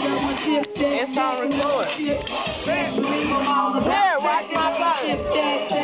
It's on record. Yeah, watch my body.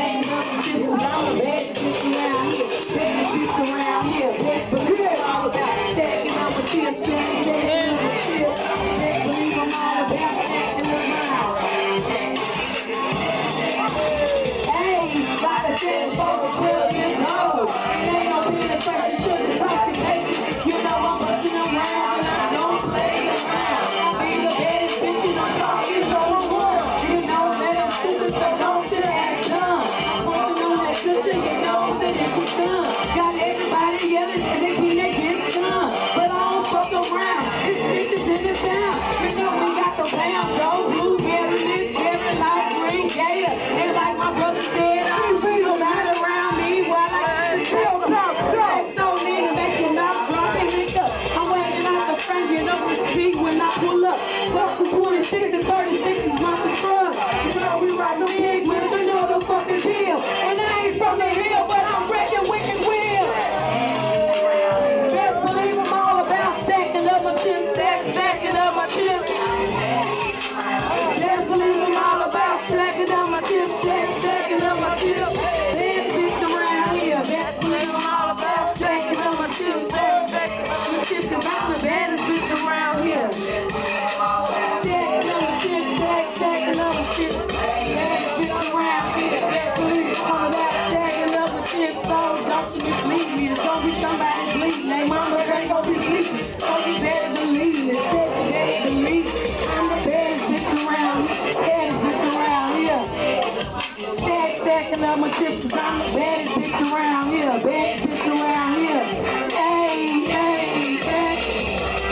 Baddest bitch around here. Baddest bitch around here. Hey, hey.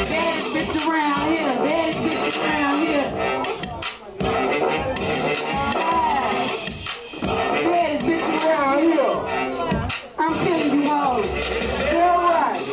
Baddest bitch around here. Baddest bitch around here. Baddest bitch around here. I'm killing you. All right.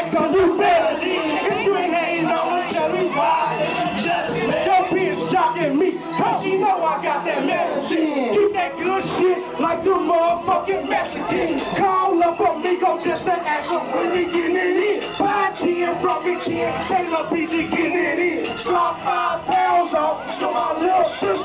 when they getting it in. Buy 10 from me, kid. Taylor PG getting it in. Slop five pounds off, so my little sister.